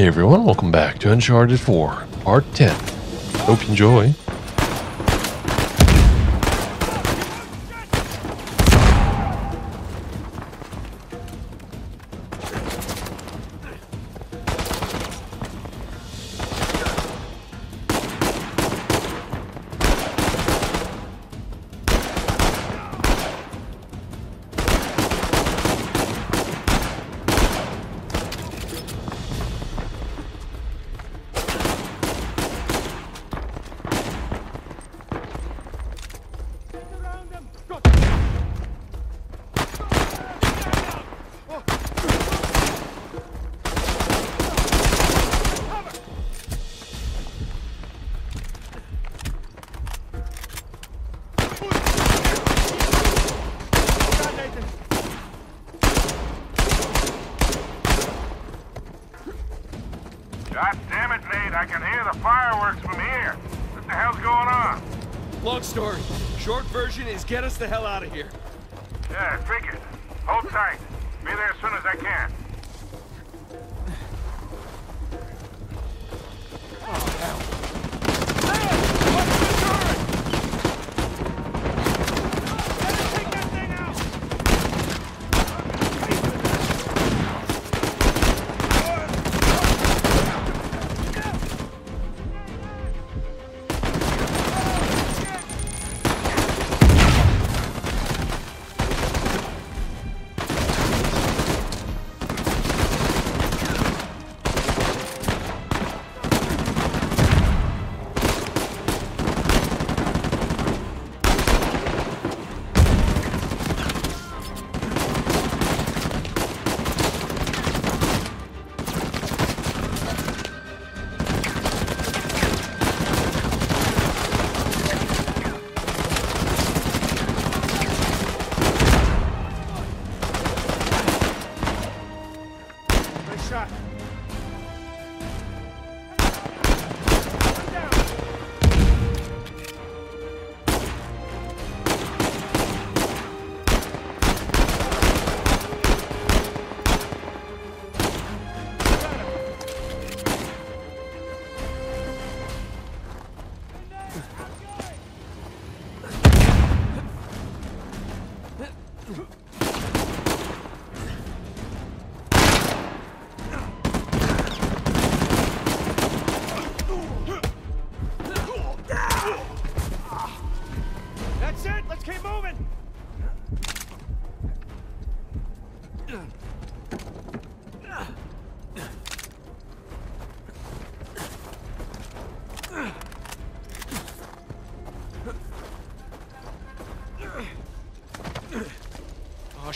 Hey everyone, welcome back to Uncharted 4, Part 10. Hope you enjoy. God damn it, Nate. I can hear the fireworks from here. What the hell's going on? Long story. Short version is get us the hell out of here. Yeah, figured. Hold tight. Be there as soon as I can.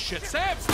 Shit, Sam,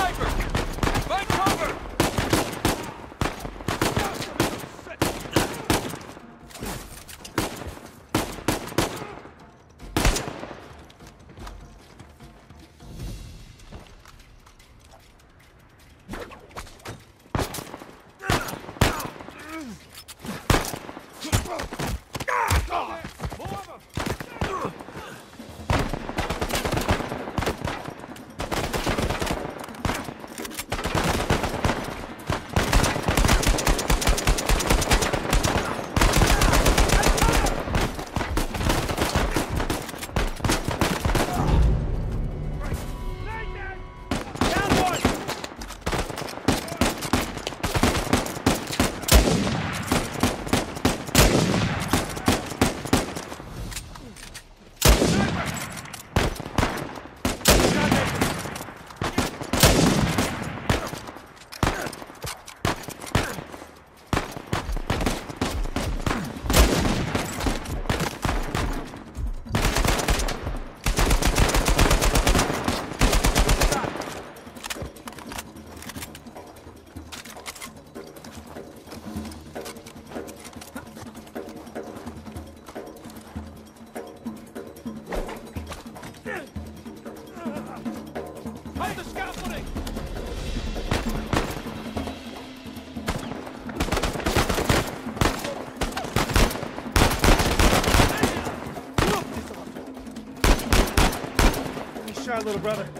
little brother.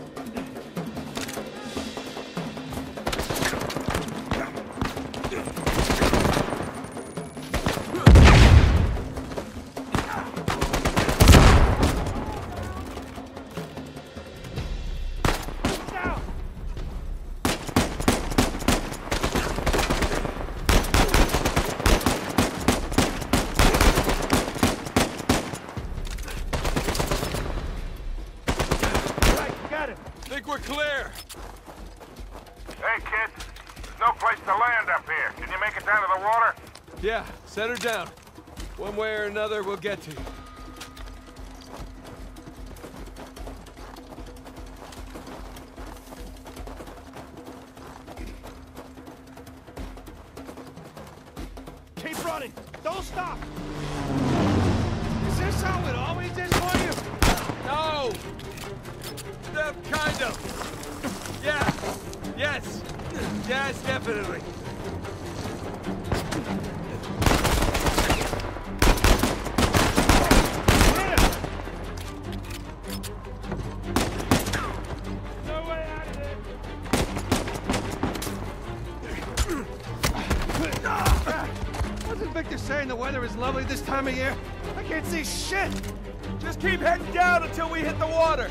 we're clear. Hey, kid. There's no place to land up here. Can you make it down to the water? Yeah, set her down. One way or another, we'll get to you. Wasn't Victor saying the weather is lovely this time of year? I can't see shit. Just keep heading down until we hit the water.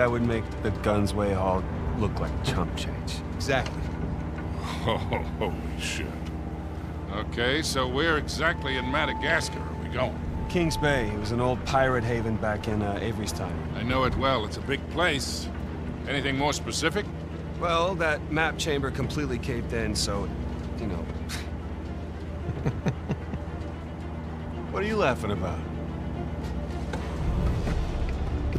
That would make the Gunsway haul look like chump change. Exactly. Oh, holy shit. Okay, so where exactly in Madagascar are we going? Kings Bay. It was an old pirate haven back in uh, Avery's time. I know it well. It's a big place. Anything more specific? Well, that map chamber completely caved in, so, you know. what are you laughing about?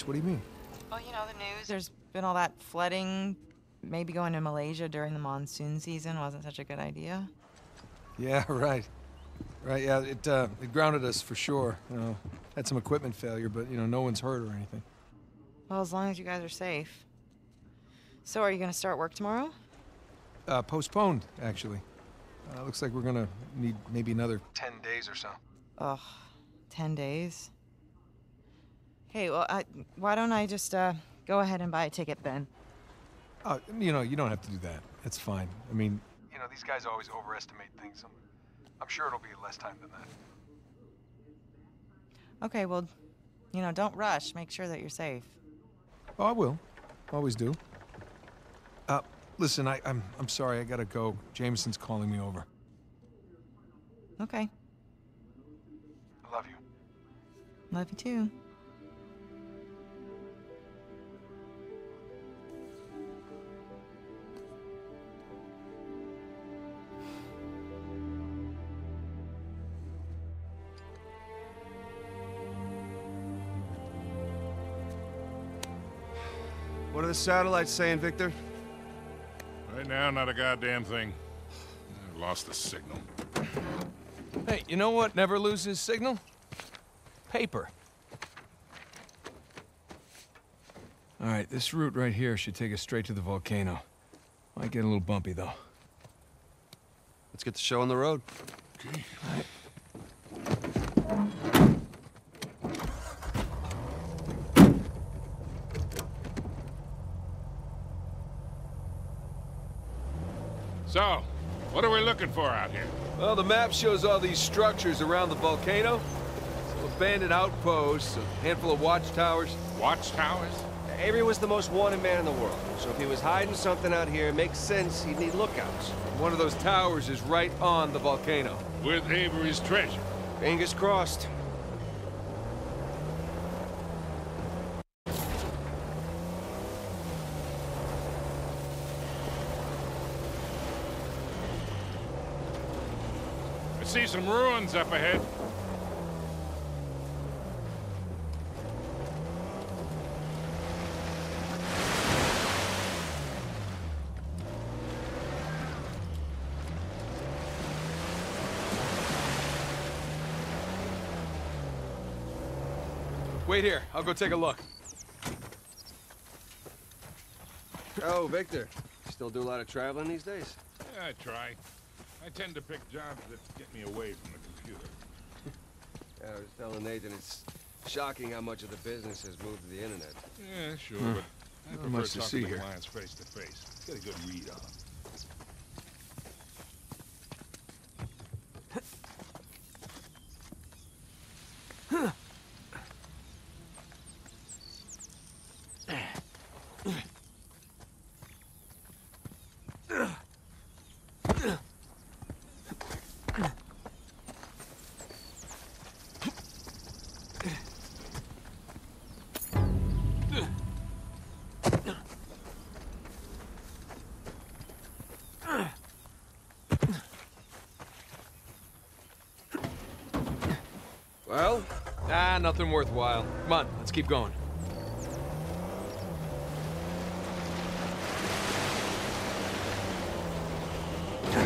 Course. What do you mean? Well, you know the news. There's been all that flooding. Maybe going to Malaysia during the monsoon season wasn't such a good idea. Yeah, right. Right, yeah, it, uh, it grounded us for sure. You know, had some equipment failure, but, you know, no one's hurt or anything. Well, as long as you guys are safe. So, are you going to start work tomorrow? Uh, postponed, actually. Uh, looks like we're gonna need maybe another 10 days or so. Ugh, 10 days. Hey, well, I, why don't I just uh, go ahead and buy a ticket then? Oh, you know, you don't have to do that. It's fine. I mean, you know, these guys always overestimate things. I'm, I'm sure it'll be less time than that. Okay, well, you know, don't rush. Make sure that you're safe. Oh, I will. Always do. Uh, listen, I, I'm, I'm sorry. I gotta go. Jameson's calling me over. Okay, I love you. love you too. What are the satellites saying, Victor? Right now, not a goddamn thing. I lost the signal. Hey, you know what never loses signal? Paper. All right, this route right here should take us straight to the volcano. Might get a little bumpy, though. Let's get the show on the road. So, what are we looking for out here? Well, the map shows all these structures around the volcano. Some abandoned outposts, a handful of watchtowers. Watchtowers? Avery was the most wanted man in the world, so if he was hiding something out here, it makes sense he'd need lookouts. One of those towers is right on the volcano. With Avery's treasure. Fingers crossed. I see some ruins up ahead. Wait here. I'll go take a look. Oh, Victor. Still do a lot of traveling these days? Yeah, I try. I tend to pick jobs that get me away from the computer. Yeah, I was telling Nathan it's shocking how much of the business has moved to the internet. Yeah, sure, hmm. but I Not prefer much to talking see to here. clients face to face. Get a good read on 'em. Well, Ah, nothing worthwhile. Come on, let's keep going.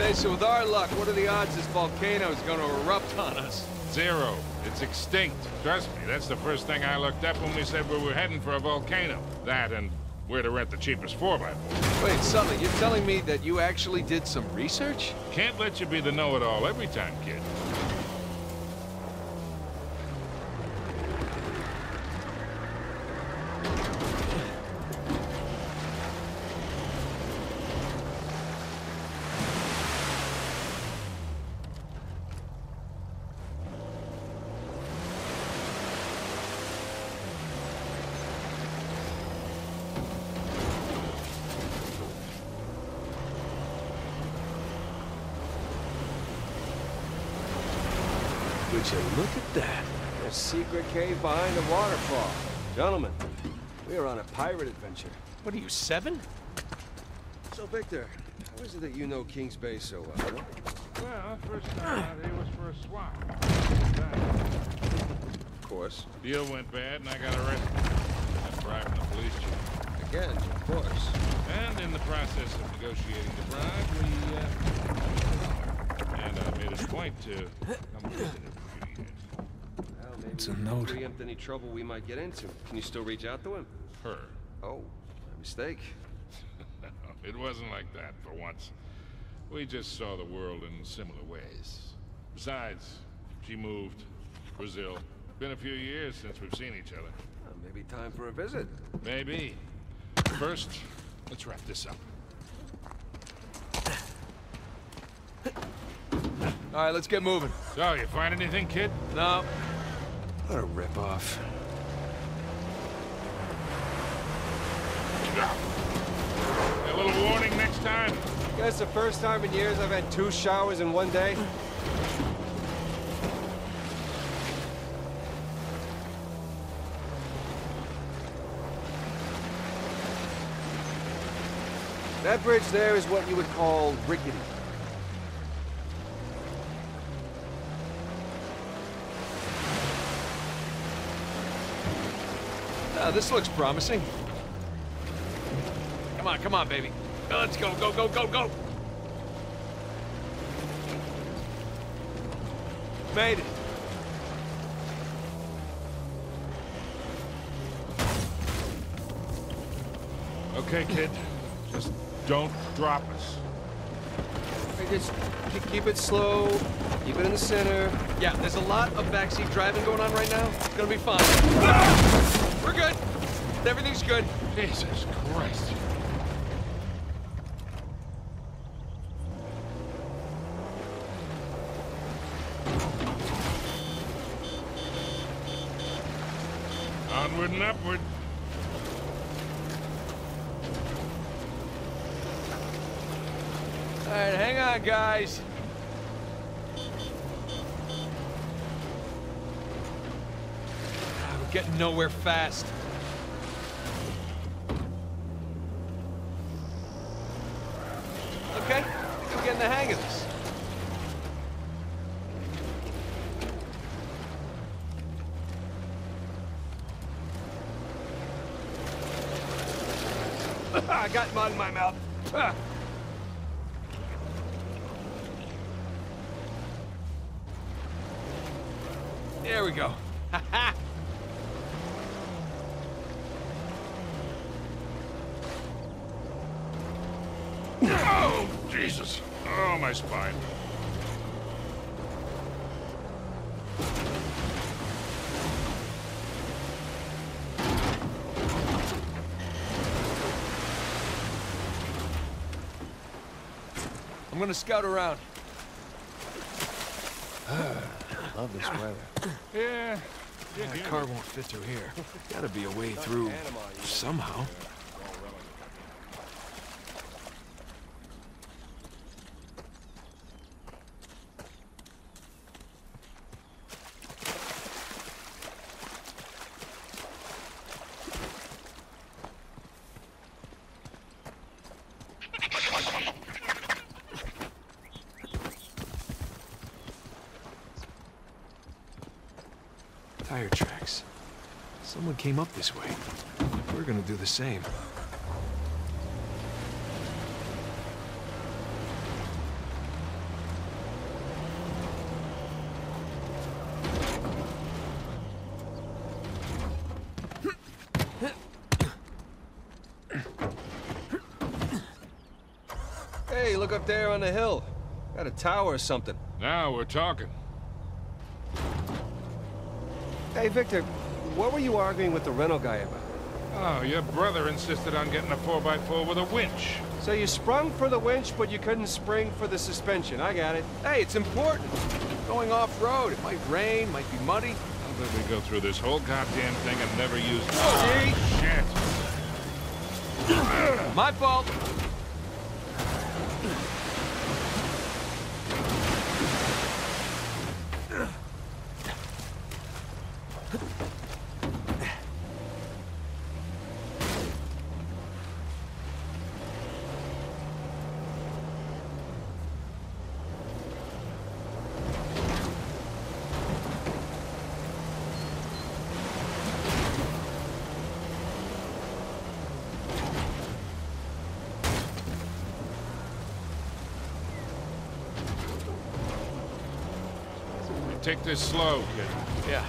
Hey, so with our luck, what are the odds this volcano is going to erupt on us? Zero. It's extinct. Trust me, that's the first thing I looked up when we said we were heading for a volcano. That and where to rent the cheapest 4x4. Wait, Sully, you're telling me that you actually did some research? Can't let you be the know-it-all every time, kid. Cave behind the waterfall. Gentlemen, we are on a pirate adventure. What are you, seven? So, Victor, how is it that you know King's Bay so well? huh? Well, first time out here was for a swap. Of course. Deal went bad and I got arrested. I'm bribing the police chief. Again, of course. And in the process of negotiating the bribe, we, uh... And I made a point to come visit him for a few years. Well, maybe It's a note. Preempt any trouble we might get into. Can you still reach out to him? Her. Oh, my mistake. It wasn't like that for once. We just saw the world in similar ways. Besides, she moved. Brazil. Been a few years since we've seen each other. Uh, maybe time for a visit. Maybe. First, let's wrap this up. All right, let's get moving. So, you find anything, kid? No. What a ripoff. A little warning next time. Guys, the first time in years I've had two showers in one day. That bridge there is what you would call rickety. Ah, this looks promising. Come on, come on, baby. Let's go, go, go, go, go. Made it. Okay, kid. Just don't drop us. Just keep it slow, keep it in the center. Yeah, there's a lot of backseat driving going on right now. It's gonna be fine. We're good. Everything's good. Jesus Christ. Onward and upward. All right, hang on, guys. Ah, We're getting nowhere fast. Okay, I think I'm getting the hang of this. I got mud in my mouth. There we go. Oh, Jesus. Oh, my spine. I'm gonna scout around. Love this weather. Yeah. yeah That car won't fit through here. Gotta be a way through somehow. Someone came up this way. We're gonna do the same. Hey, look up there on the hill. Got a tower or something. Now we're talking. Hey, Victor, what were you arguing with the rental guy about? Oh, your brother insisted on getting a 4x4 with a winch. So you sprung for the winch, but you couldn't spring for the suspension. I got it. Hey, it's important. Going off-road, it might rain, might be muddy. How did we go through this whole goddamn thing and never use... Oh, Gee. Shit. My fault. Take this slow, kid. Yeah.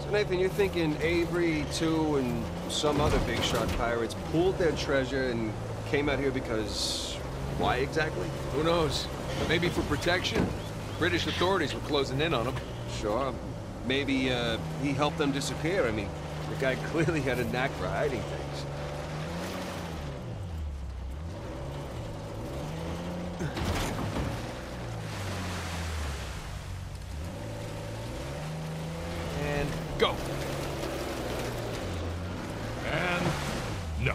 So Nathan, you're thinking Avery, too, and some other big shot pirates pooled their treasure and came out here because... why exactly? Who knows? But maybe for protection. British authorities were closing in on them. Sure. Maybe, uh, he helped them disappear. I mean, the guy clearly had a knack for hiding things. And go. And... no.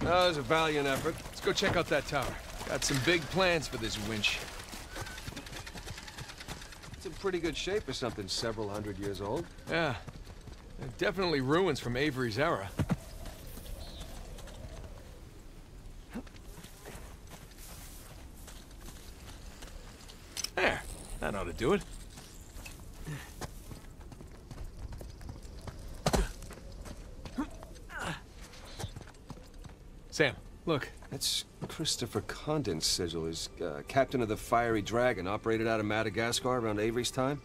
That was a valiant effort. Let's go check out that tower. Got some big plans for this winch. It's in pretty good shape for something several hundred years old. Yeah. Definitely ruins from Avery's era. There. That ought to do it. Sam, look. That's Christopher Condent's sigil. He's uh, captain of the Fiery Dragon, operated out of Madagascar around Avery's time.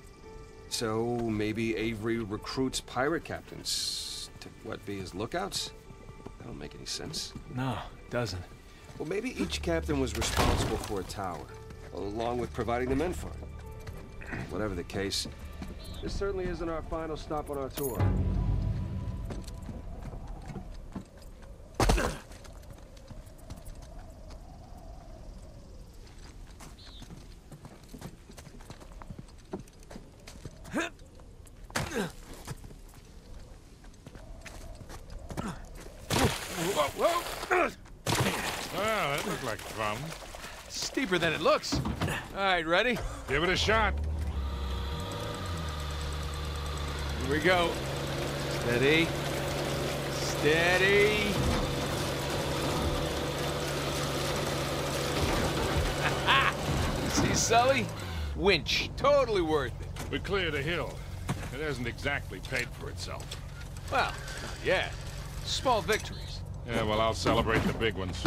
So maybe Avery recruits pirate captains to, what, be his lookouts? That don't make any sense. No, it doesn't. Well, maybe each captain was responsible for a tower, along with providing the men for it. Whatever the case, this certainly isn't our final stop on our tour. Well, that looked like fun. Steeper than it looks. All right, ready? Give it a shot. Here we go. Steady. Steady. See, Sully? Winch. Totally worth it. We cleared a hill. It hasn't exactly paid for itself. Well, yeah. Small victories. Yeah, well, I'll celebrate the big ones.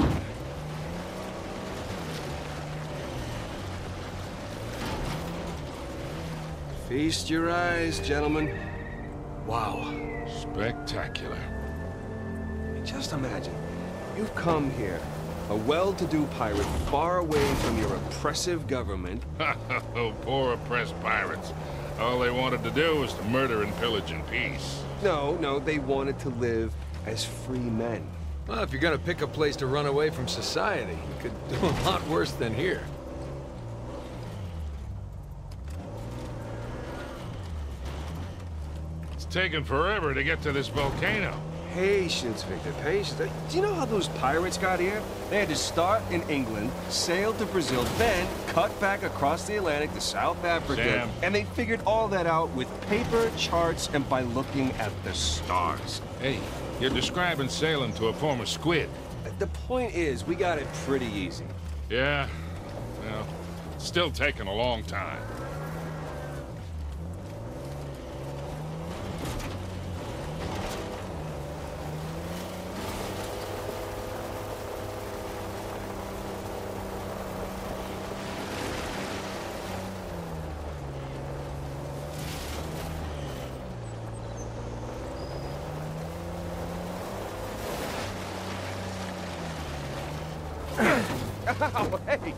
Feast your eyes, gentlemen. Wow. Spectacular. Just imagine, you've come here, a well-to-do pirate far away from your oppressive government. Ha ha! Oh, poor oppressed pirates. All they wanted to do was to murder and pillage in peace. No, no, they wanted to live as free men. Well, if you're gonna pick a place to run away from society, you could do a lot worse than here. Taken forever to get to this volcano. Patience, Victor, patience. Do you know how those pirates got here? They had to start in England, sail to Brazil, then cut back across the Atlantic to South Africa. Sam. And they figured all that out with paper, charts, and by looking at the stars. Hey, you're describing sailing to a former squid. The point is, we got it pretty easy. Yeah, well, still taking a long time. Ow, hey!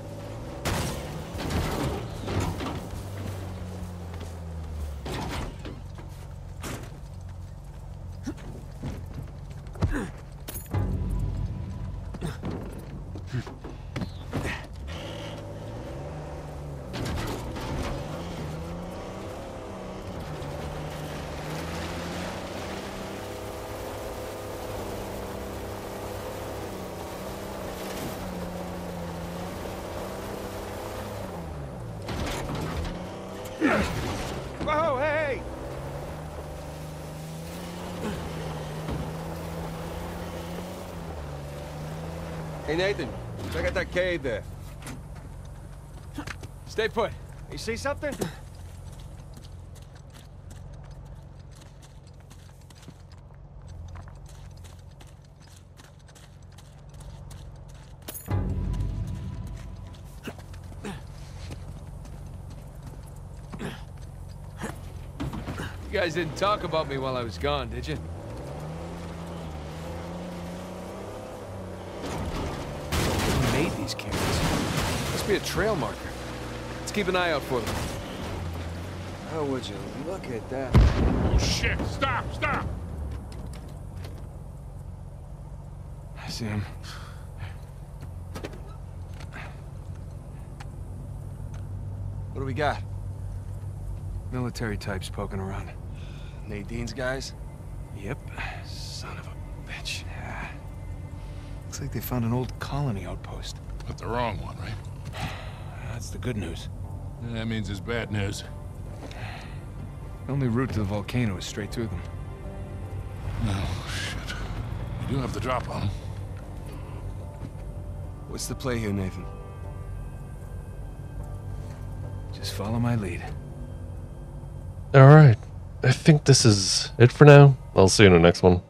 Whoa, hey! Hey, Nathan, check out that cave there. Stay put. You see something? You guys didn't talk about me while I was gone, did you? Be a trail marker. Let's keep an eye out for them. How would you look at that? Oh shit! Stop! Stop! I see him. What do we got? Military types poking around. Nadine's guys? Yep. Son of a bitch. Yeah. Looks like they found an old colony outpost. But the wrong one, right? That's the good news. That means it's bad news. The only route to the volcano is straight through them. Oh, shit. You do have the drop on him. What's the play here, Nathan? Just follow my lead. All right. I think this is it for now. I'll see you in the next one.